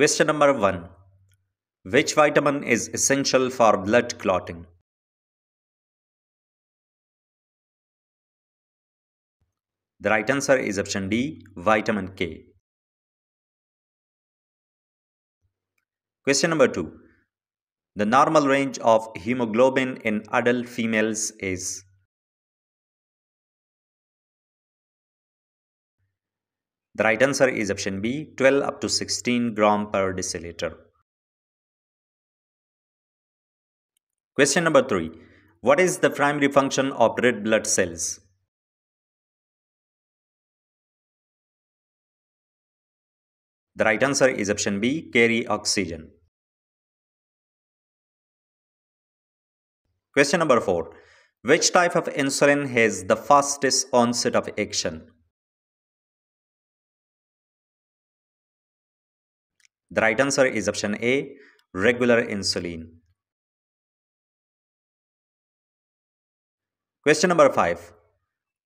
Question number 1. Which vitamin is essential for blood clotting? The right answer is option D, vitamin K. Question number 2. The normal range of hemoglobin in adult females is The right answer is option B 12 up to 16 gram per deciliter. Question number 3. What is the primary function of red blood cells? The right answer is option B carry oxygen. Question number 4. Which type of insulin has the fastest onset of action? The right answer is option A, regular insulin. Question number 5.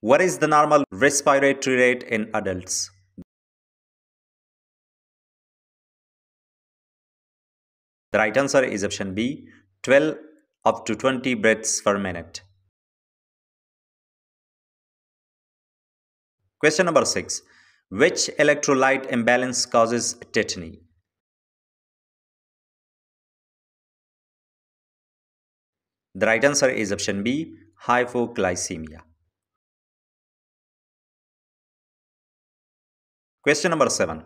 What is the normal respiratory rate in adults? The right answer is option B, 12 up to 20 breaths per minute. Question number 6. Which electrolyte imbalance causes tetany? The right answer is option B, hypoglycemia. Question number 7.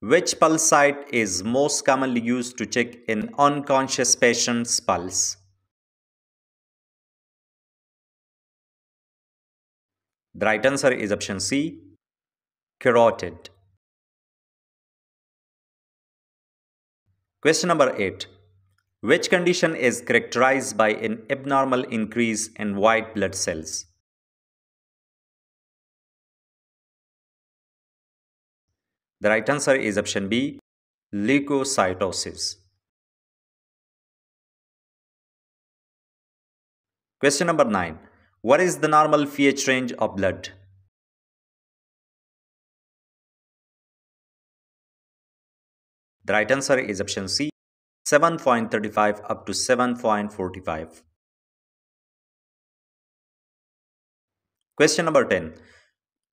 Which pulse site is most commonly used to check an unconscious patient's pulse? The right answer is option C, carotid. Question number 8. Which condition is characterized by an abnormal increase in white blood cells? The right answer is option B, leukocytosis. Question number 9. What is the normal pH range of blood? The right answer is option C, 7.35 up to 7.45. Question number 10.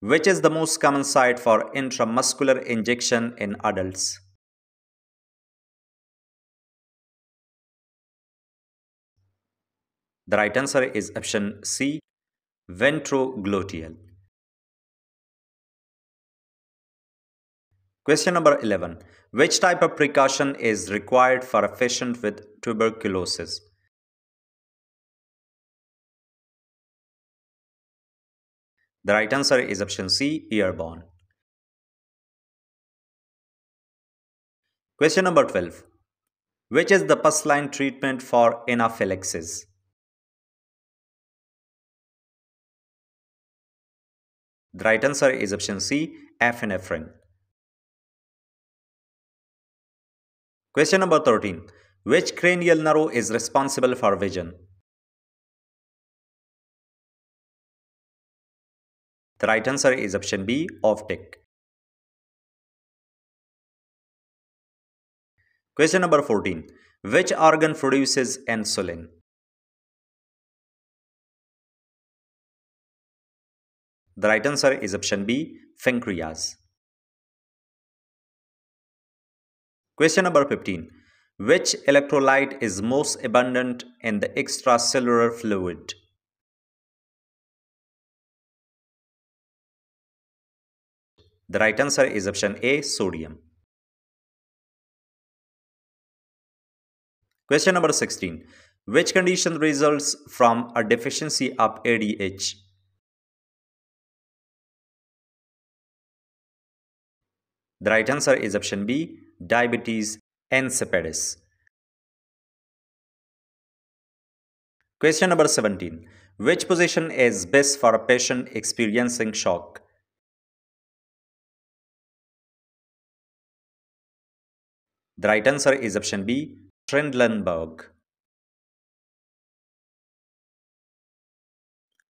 Which is the most common site for intramuscular injection in adults? The right answer is option C, ventrogluteal. Question number 11. Which type of precaution is required for a patient with tuberculosis? The right answer is option C, airborne. Question number 12. Which is the first line treatment for anaphylaxis? The right answer is option C, epinephrine. Question number 13. Which cranial nerve is responsible for vision? The right answer is option B, optic. Question number 14. Which organ produces insulin? The right answer is option B, pancreas. Question number 15. Which electrolyte is most abundant in the extracellular fluid? The right answer is option A, sodium. Question number 16. Which condition results from a deficiency of ADH? The right answer is option B, diabetes insipidus. Question number 17. Which position is best for a patient experiencing shock? The right answer is option B, Trendelenburg.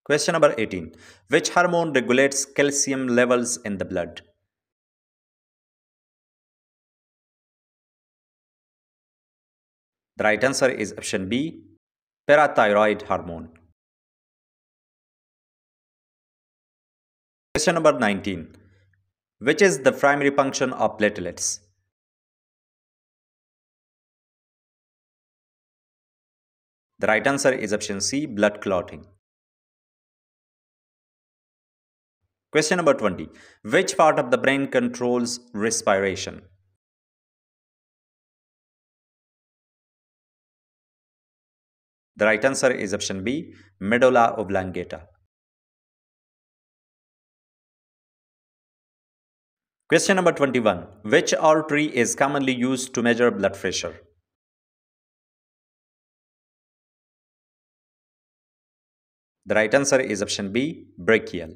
Question number 18. Which hormone regulates calcium levels in the blood? The right answer is option B, parathyroid hormone. Question number 19. Which is the primary function of platelets? The right answer is option C, blood clotting. Question number 20. Which part of the brain controls respiration? The right answer is option B, medulla oblongata. Question number 21. Which artery is commonly used to measure blood pressure? The right answer is option B, brachial.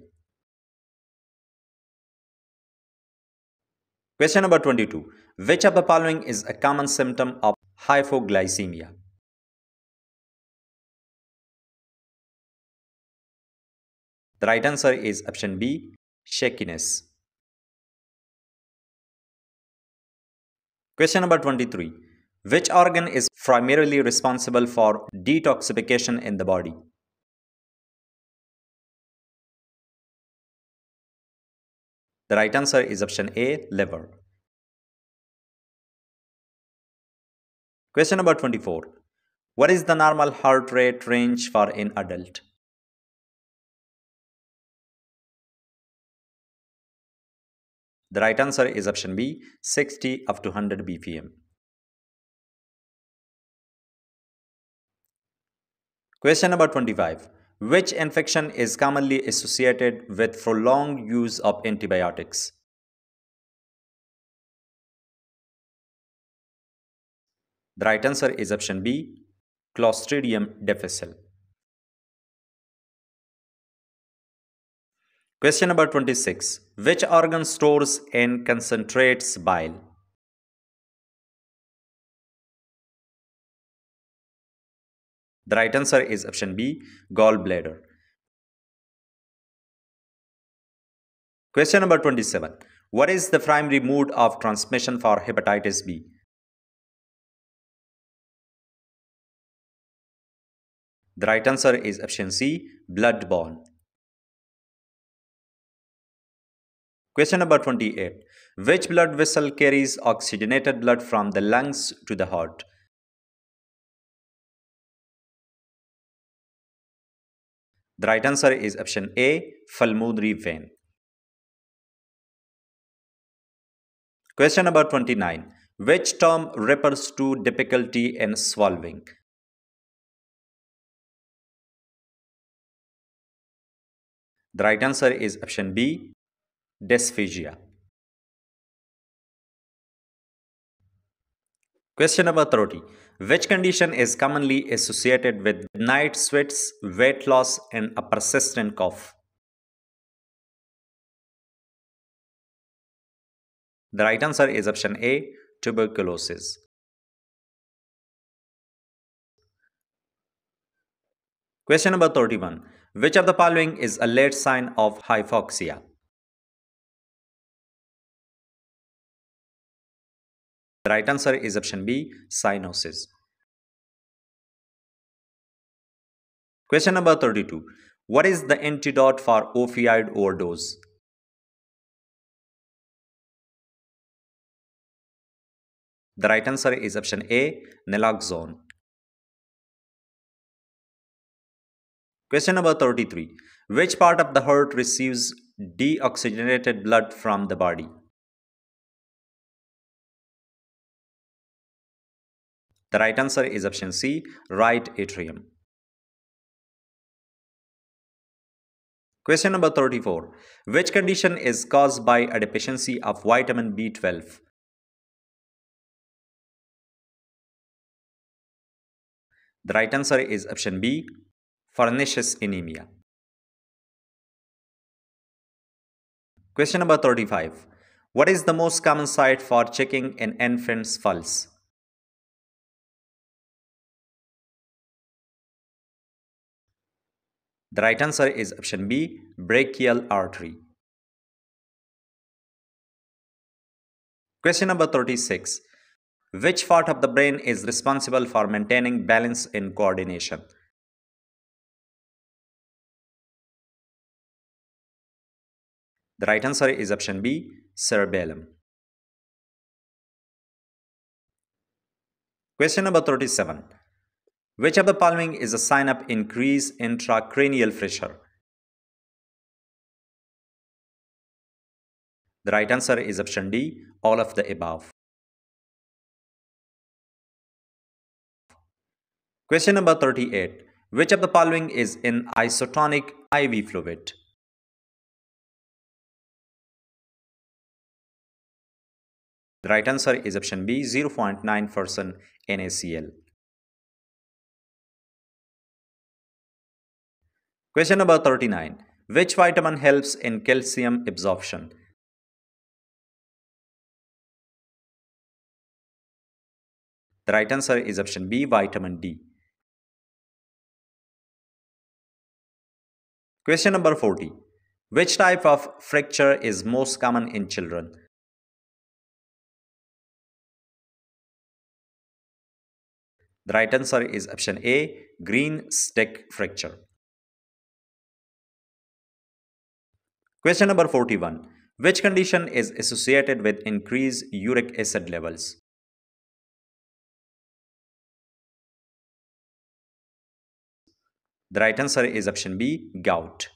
Question number 22. Which of the following is a common symptom of hypoglycemia? The right answer is option B, shakiness. Question number 23. Which organ is primarily responsible for detoxification in the body? The right answer is option A, liver. Question number 24. What is the normal heart rate range for an adult? The right answer is option B, 60 up to 100 BPM. Question number 25. Which infection is commonly associated with prolonged use of antibiotics? The right answer is option B, Clostridium difficile. Question number 26. Which organ stores and concentrates bile? The right answer is option B, gallbladder. Question number 27. What is the primary mode of transmission for hepatitis B? The right answer is option C, blood-borne. Question number 28. Which blood vessel carries oxygenated blood from the lungs to the heart? The right answer is option A, pulmonary vein. Question number 29. Which term refers to difficulty in swallowing? The right answer is option B, dysphagia. Question number 30. Which condition is commonly associated with night sweats, weight loss, and a persistent cough? The right answer is option A, tuberculosis. Question number 31. Which of the following is a late sign of hypoxia? The right answer is option B, cyanosis. Question number 32. What is the antidote for opioid overdose? The right answer is option A, naloxone. Question number 33. Which part of the heart receives deoxygenated blood from the body? The right answer is option C, right atrium. Question number 34. Which condition is caused by a deficiency of vitamin B12? The right answer is option B, pernicious anemia. Question number 35. What is the most common site for checking an infant's pulse? The right answer is option B, brachial artery. Question number 36. Which part of the brain is responsible for maintaining balance in coordination? The right answer is option B, cerebellum. Question number 37. Which of the following is a sign of increase intracranial pressure? The right answer is option D, all of the above. Question number 38. Which of the following is in isotonic IV fluid? The right answer is option B, 0.9% NaCl. Question number 39. Which vitamin helps in calcium absorption? The right answer is option B, vitamin D. Question number 40. Which type of fracture is most common in children? The right answer is option A, green stick fracture. Question number 41. Which condition is associated with increased uric acid levels? The right answer is option B, gout.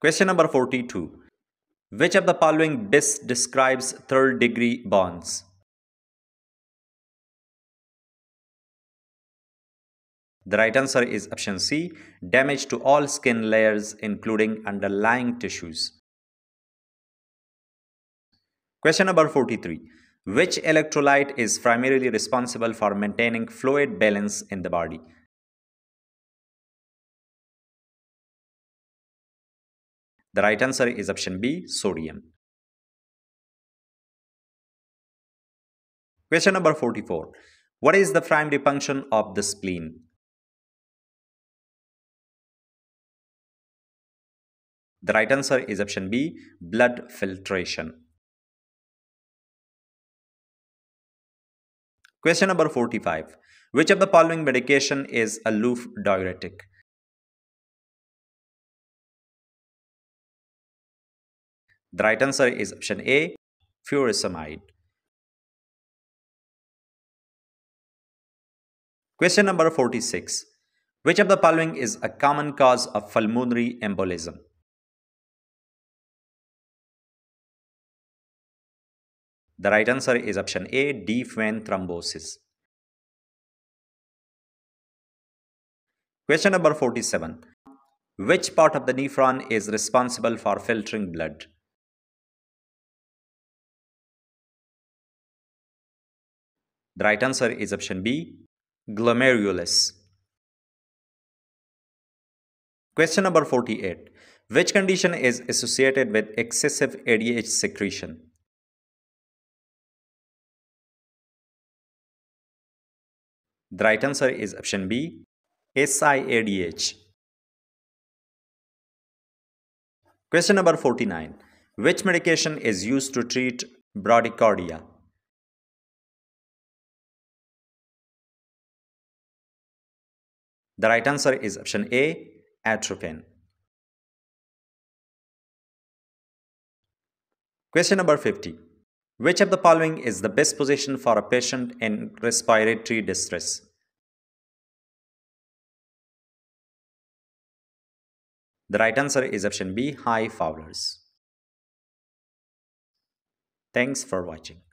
Question number 42. Which of the following best describes third degree burns? The right answer is option C, damage to all skin layers including underlying tissues. Question number 43. Which electrolyte is primarily responsible for maintaining fluid balance in the body? The right answer is option B, sodium. Question number 44. What is the primary function of the spleen? The right answer is option B, blood filtration. Question number 45. Which of the following medication is a loop diuretic? The right answer is option A, furosemide. Question number 46. Which of the following is a common cause of pulmonary embolism? The right answer is option A, deep vein thrombosis. Question number 47. Which part of the nephron is responsible for filtering blood? The right answer is option B, glomerulus. Question number 48. Which condition is associated with excessive ADH secretion? The right answer is option B, SIADH. Question number 49. Which medication is used to treat bradycardia? The right answer is option A, atropine. Question number 50. Which of the following is the best position for a patient in respiratory distress? The right answer is option B, high Fowler's. Thanks for watching.